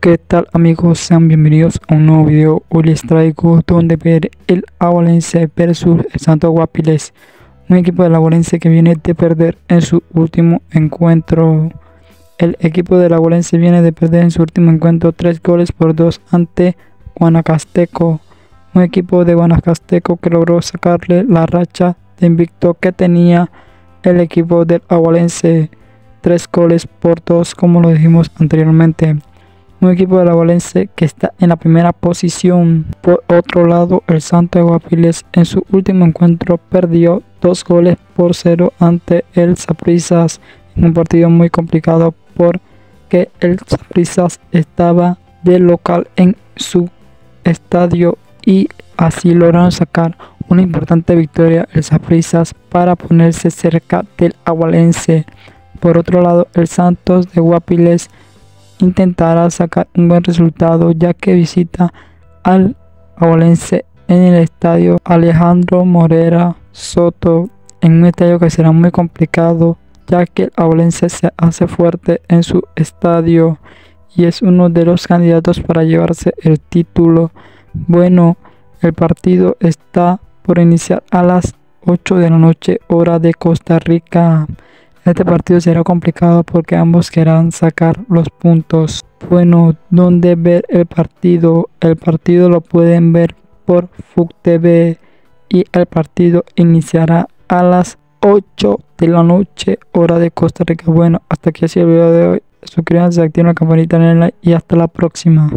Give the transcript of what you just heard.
¿Qué tal amigos? Sean bienvenidos a un nuevo video. Hoy les traigo donde ver el Avalense versus el Santo Guapiles. Un equipo de la Avalense que viene de perder en su último encuentro. El equipo de la Avalense viene de perder en su último encuentro 3 goles por 2 ante Guanacasteco. Un equipo de Guanacasteco que logró sacarle la racha de invicto que tenía el equipo del Avalense. 3 goles por 2 como lo dijimos anteriormente un equipo de la Valencia que está en la primera posición. Por otro lado, el Santo Guapiles en su último encuentro perdió dos goles por cero ante el Saprisas en un partido muy complicado porque el Saprisas estaba de local en su estadio y así lograron sacar una importante victoria el Saprisas para ponerse cerca del Agualense. Por otro lado, el Santos de Guapiles intentará sacar un buen resultado ya que visita al Abuelense en el estadio Alejandro Morera Soto en un estadio que será muy complicado ya que el Abuelense se hace fuerte en su estadio y es uno de los candidatos para llevarse el título. Bueno, el partido está por iniciar a las 8 de la noche hora de Costa Rica. Este partido será complicado porque ambos querrán sacar los puntos. Bueno, donde ver el partido? El partido lo pueden ver por FUC TV y el partido iniciará a las 8 de la noche, hora de Costa Rica. Bueno, hasta aquí ha sido el video de hoy. Suscríbanse, activen la campanita en el like y hasta la próxima.